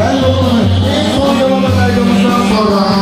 Ben de onu en son yoluna kaydımızdan sonra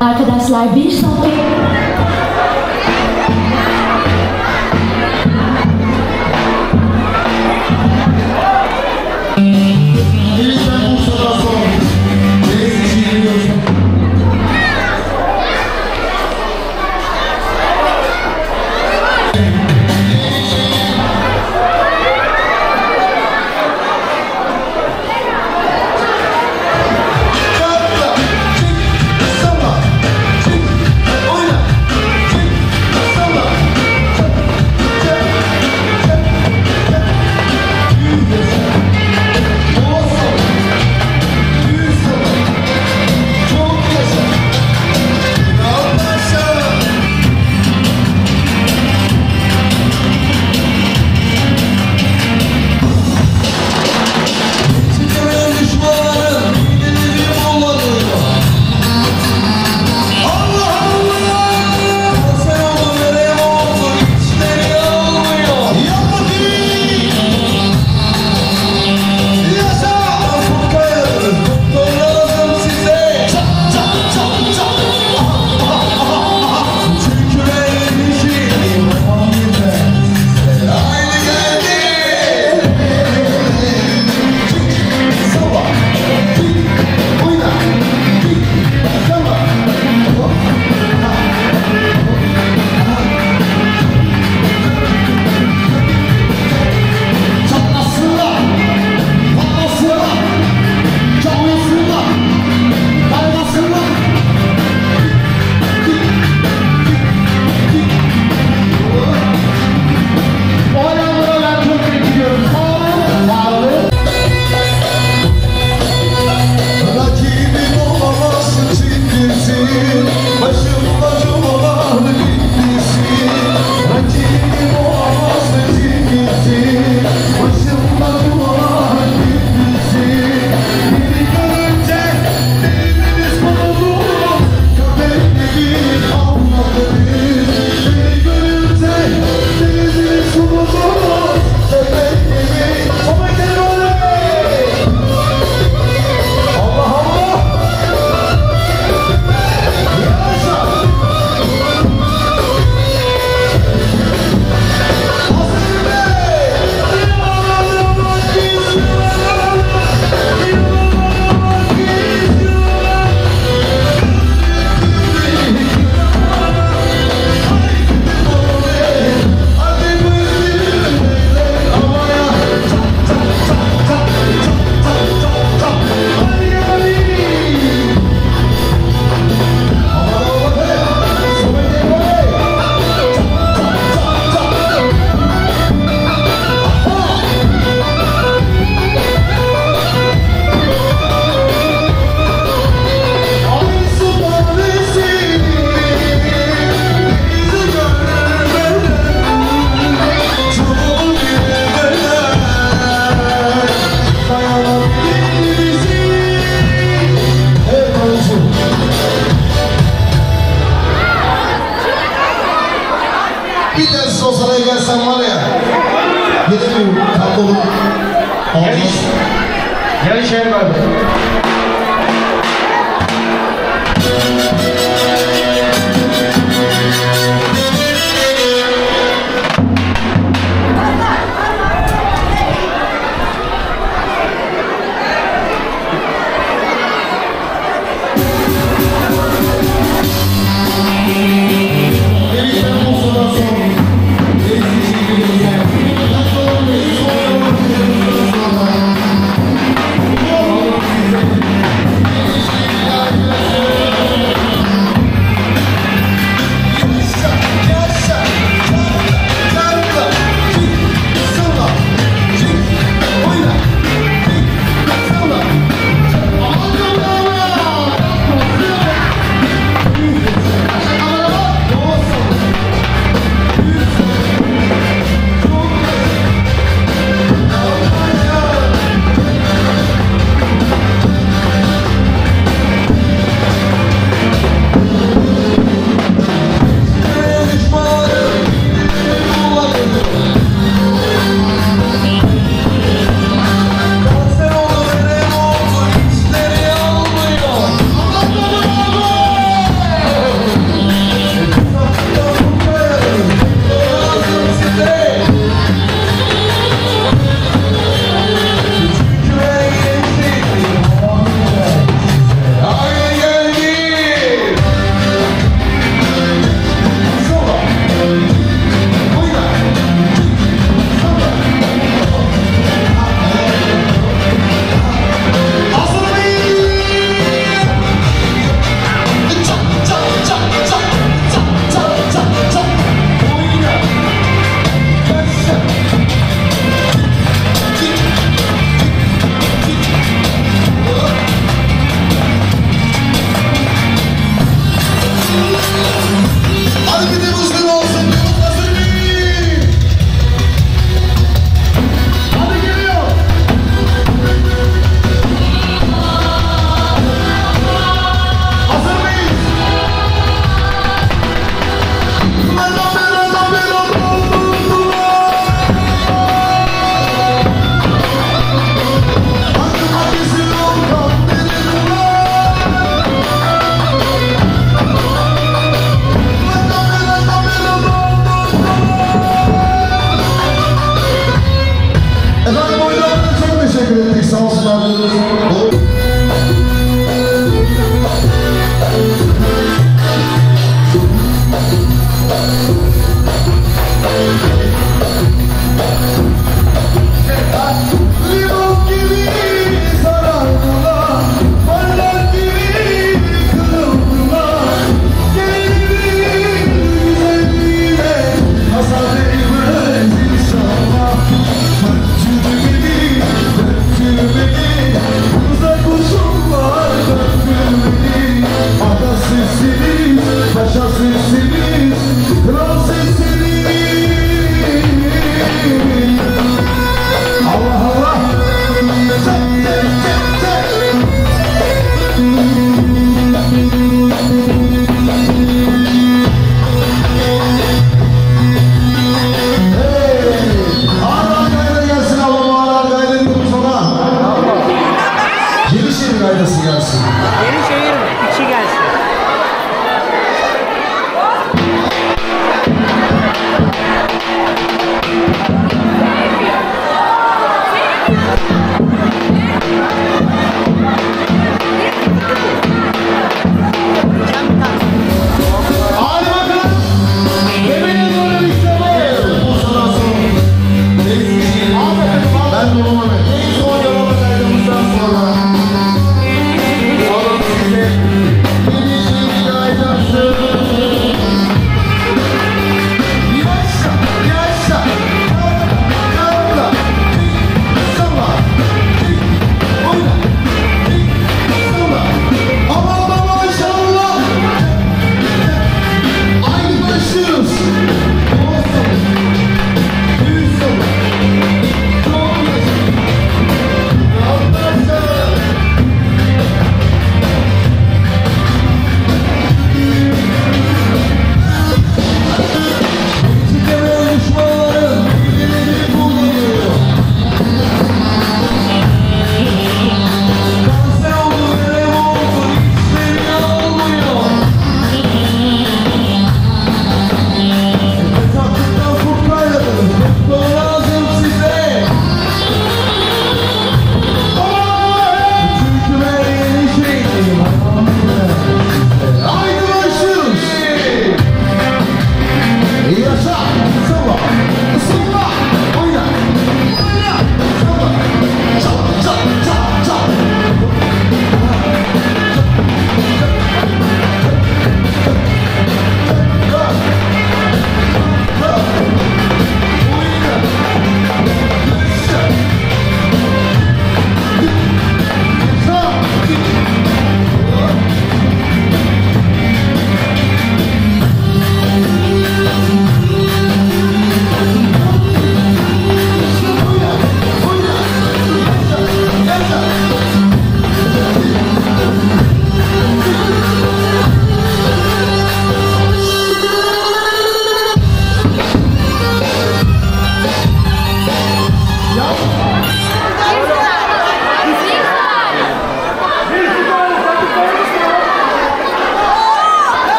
Arkadaşlar bir sohbet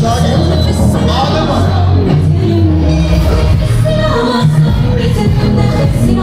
Ağlama. Biterim Nefesin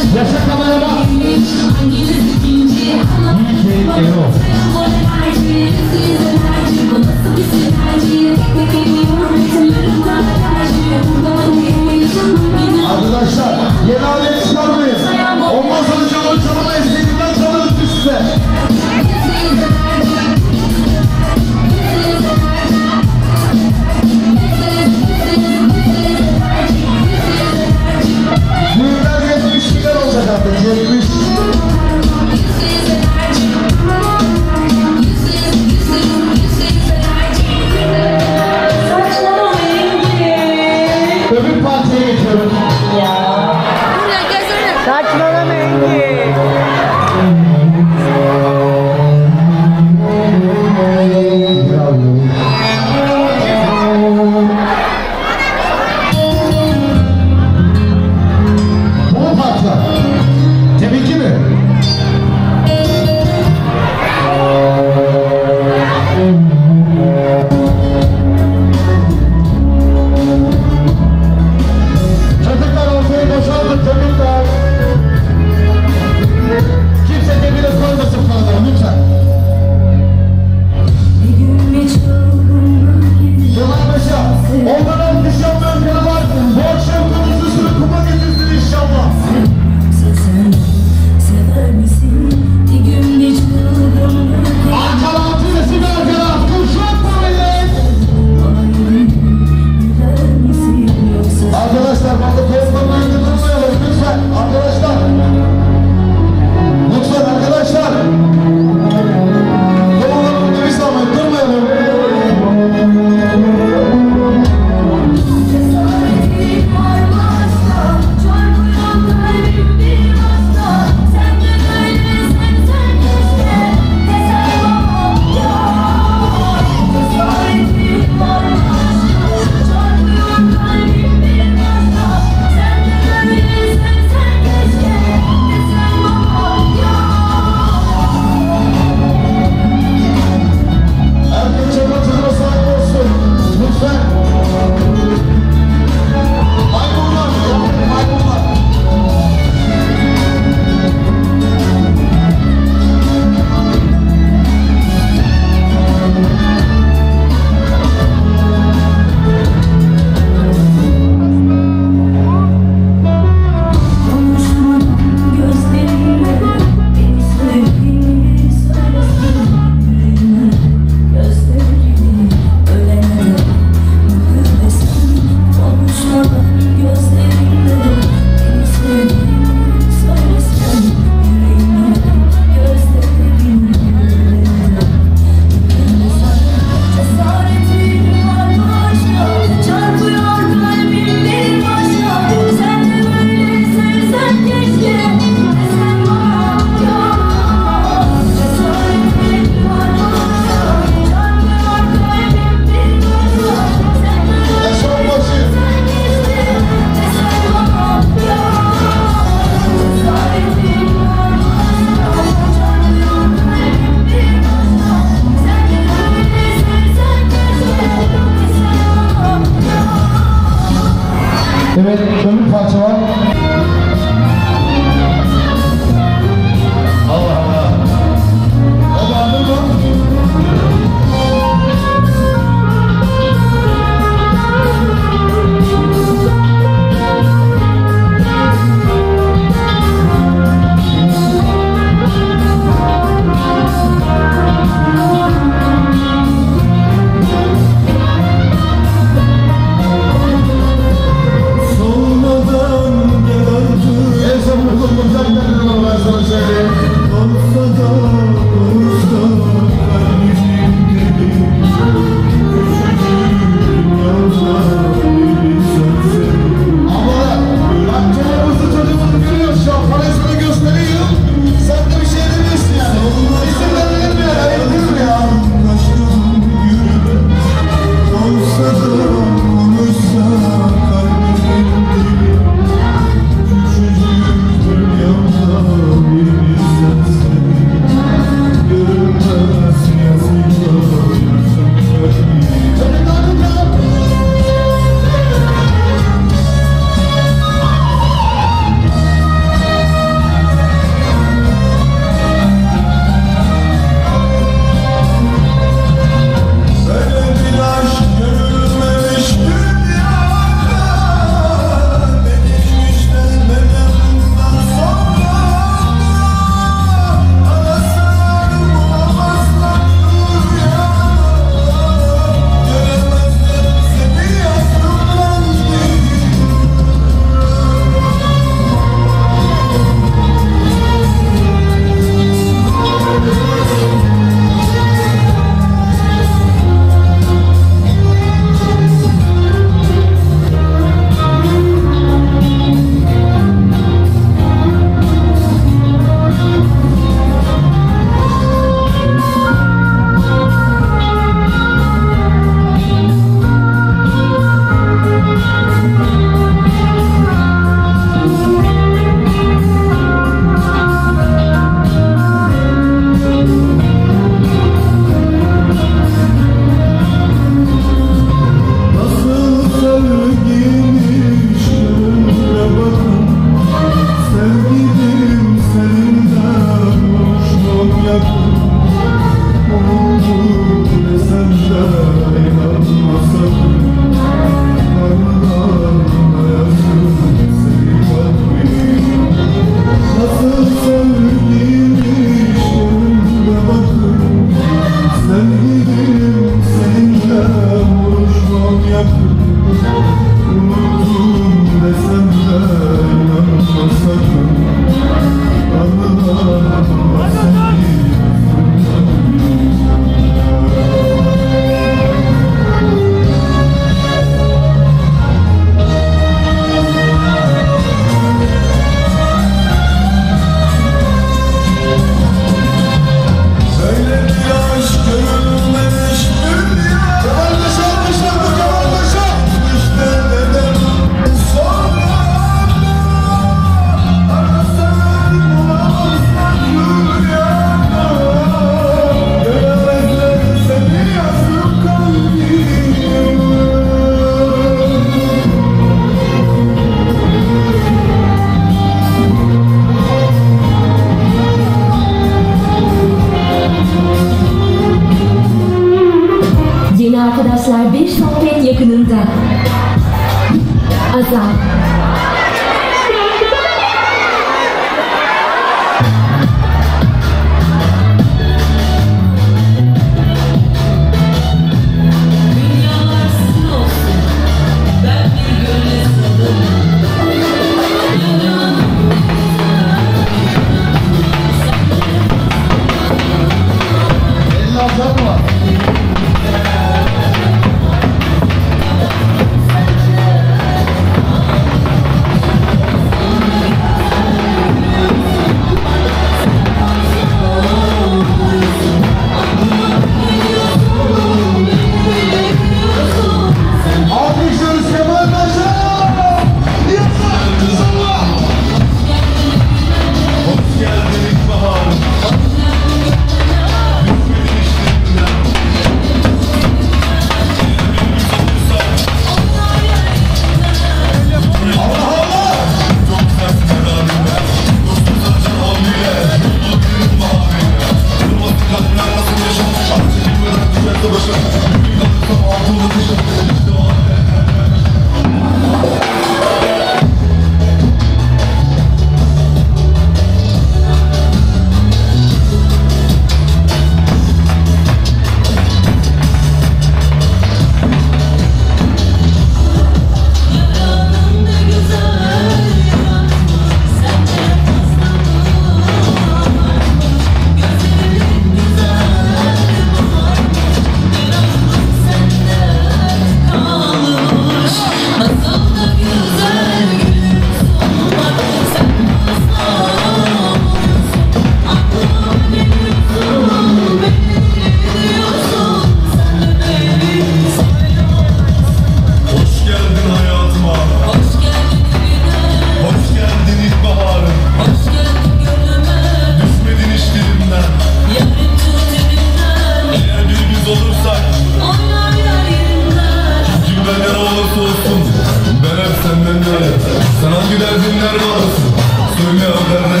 Sen hangi derdinler varsın Söyle haber ne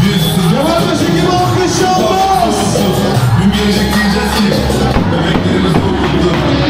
Biz Cumartesi gibi alkış yapmaz. Gün gelecek diyeceğiz ki Bebeklerimiz okuldu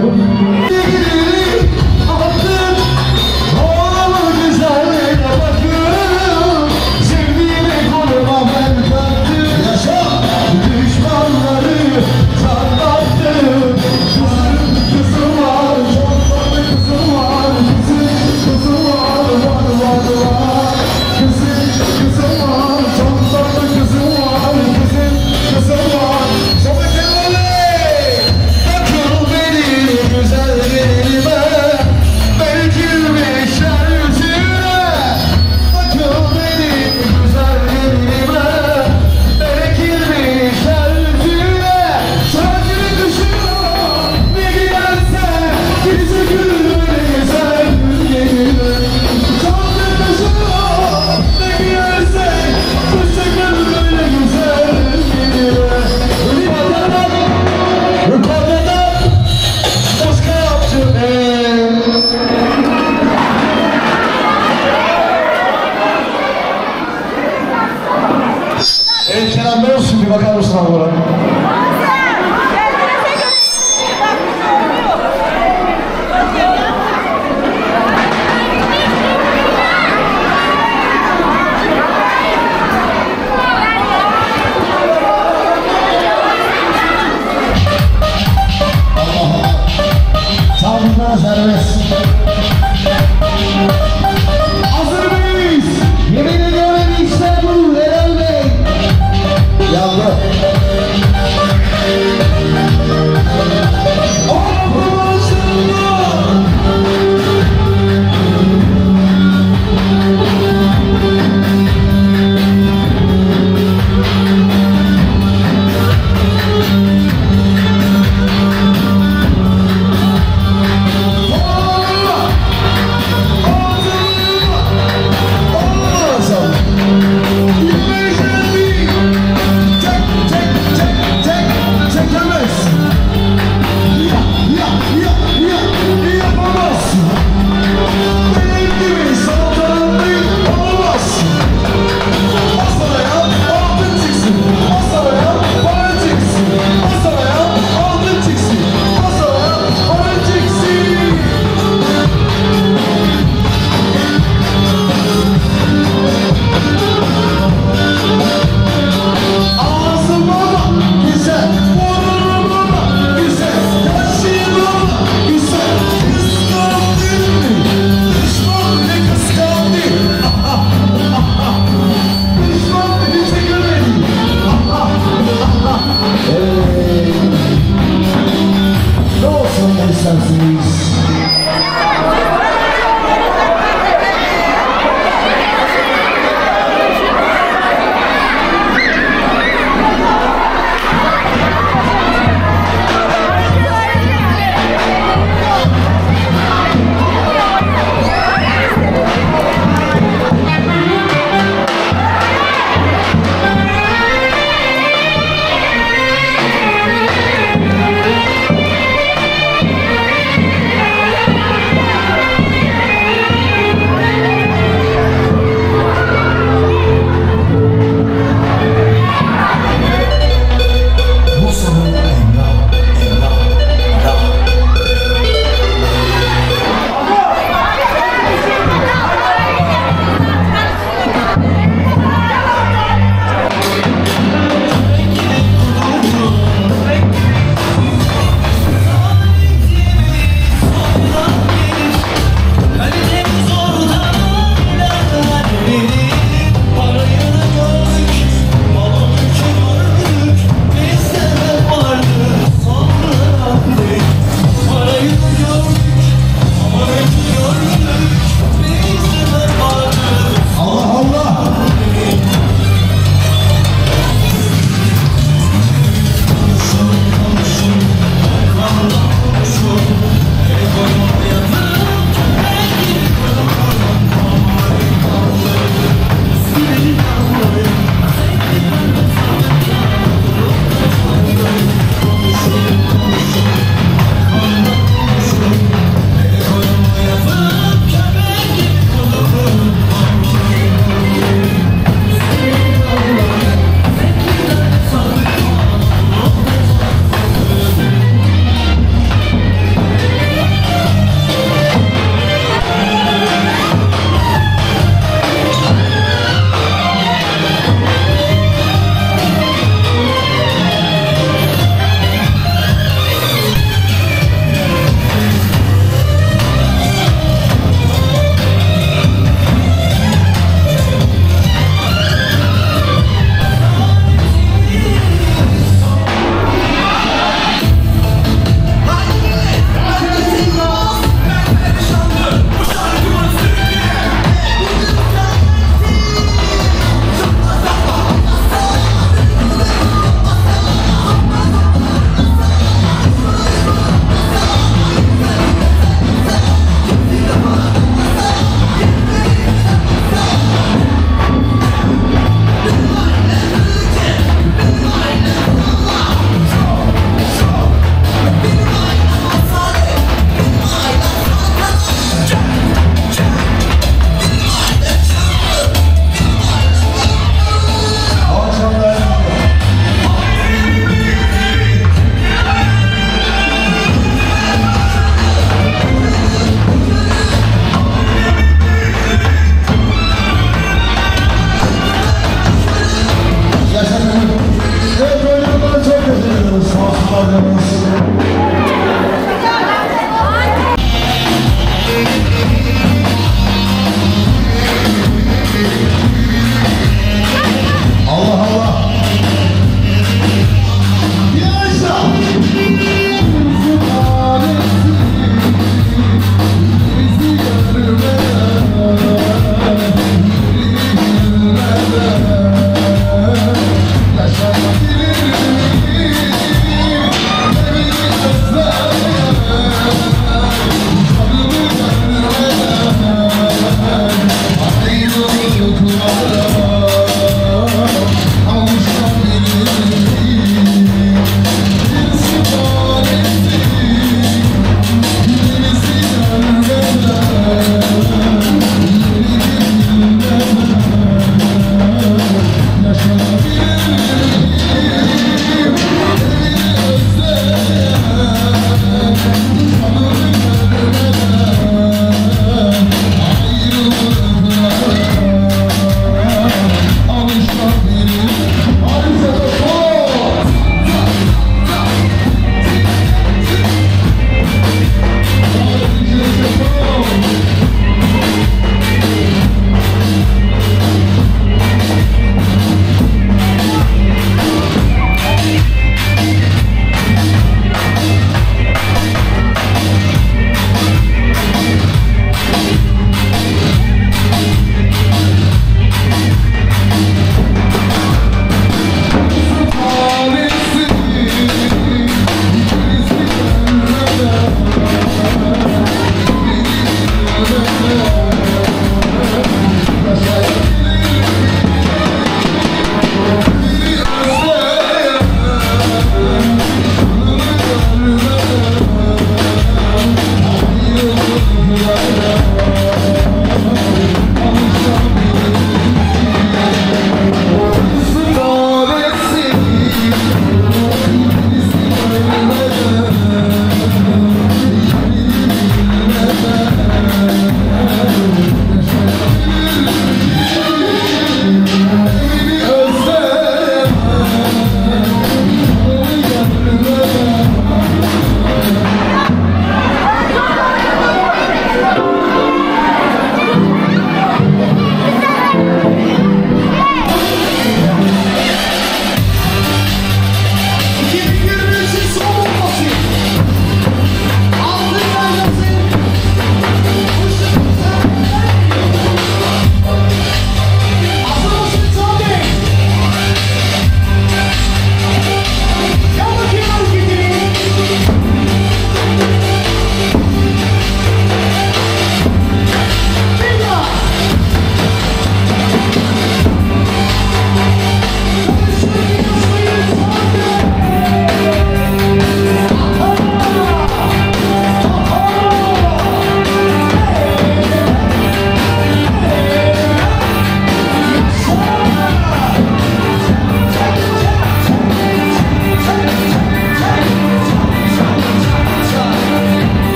Thank you.